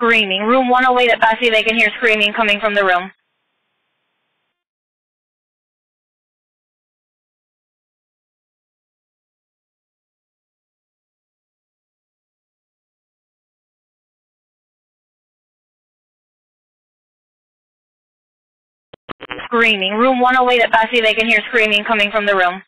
screaming. Room 108 at Bessey, they can hear screaming coming from the room. Screaming. Room 108 at Bessey, they can hear screaming coming from the room.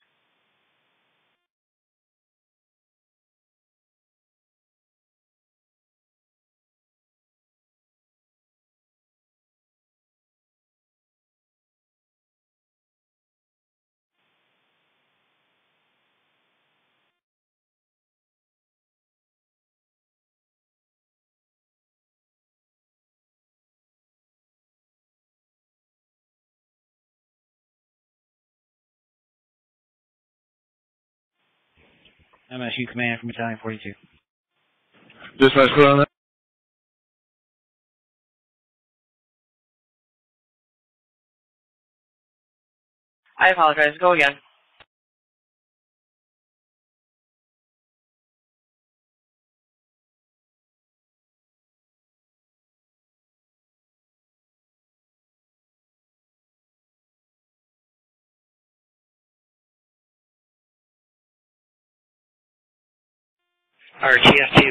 MSU Command from Battalion 42. Dispatch, clear on that. I apologize. Go again. RTF2.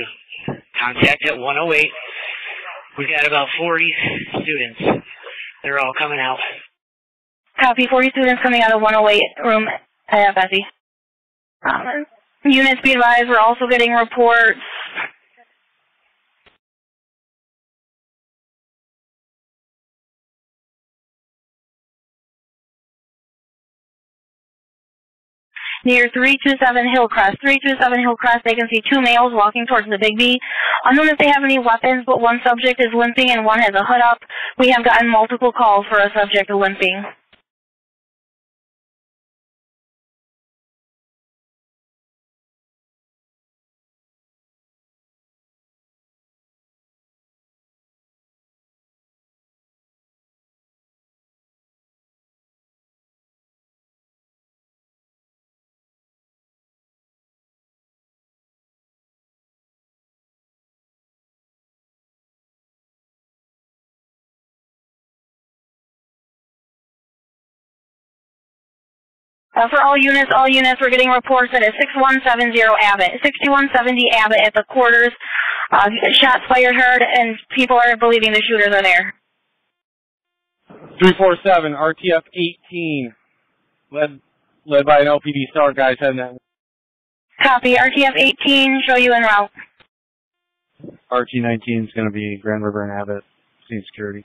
Contact at 108. We've got about 40 students. They're all coming out. Copy. 40 students coming out of 108 room at Bessey. Um, units be advised, we're also getting reports. Near 327 Hillcrest. 327 Hillcrest, they can see two males walking towards the Big B. Unknown if they have any weapons, but one subject is limping and one has a hood up. We have gotten multiple calls for a subject limping. Uh, for all units, all units, we're getting reports that at 6170 Abbott, 6170 Abbott at the quarters, uh, shots fired heard, and people are believing the shooters are there. 347, RTF 18. Led, led by an LPD star guys heading that Copy. RTF 18, show you en route. RT 19 is going to be Grand River and Abbott, scene security.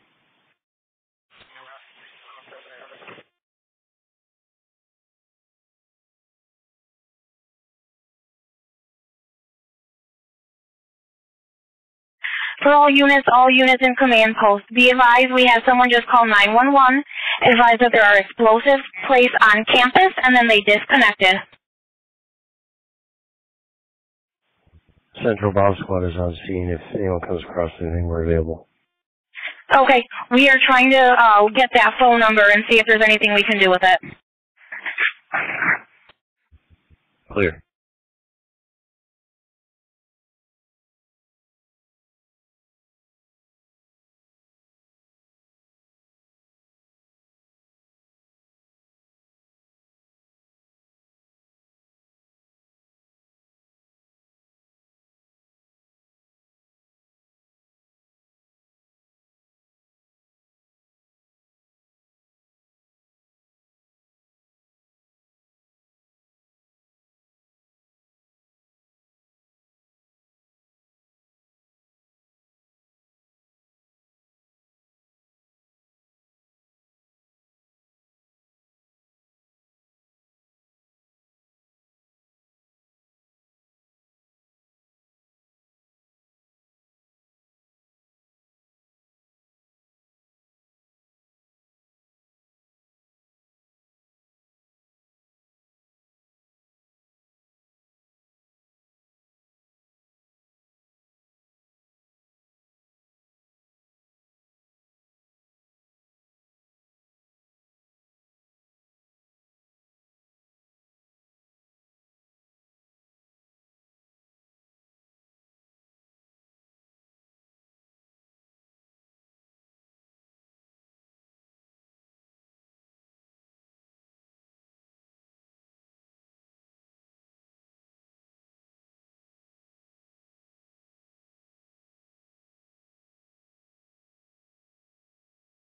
For all units, all units in command post, be advised we have someone just call 911, advise that there are explosives placed on campus, and then they disconnected. Central Bomb Squad is on scene. If anyone comes across anything, we're available. Okay, we are trying to uh, get that phone number and see if there's anything we can do with it. Clear.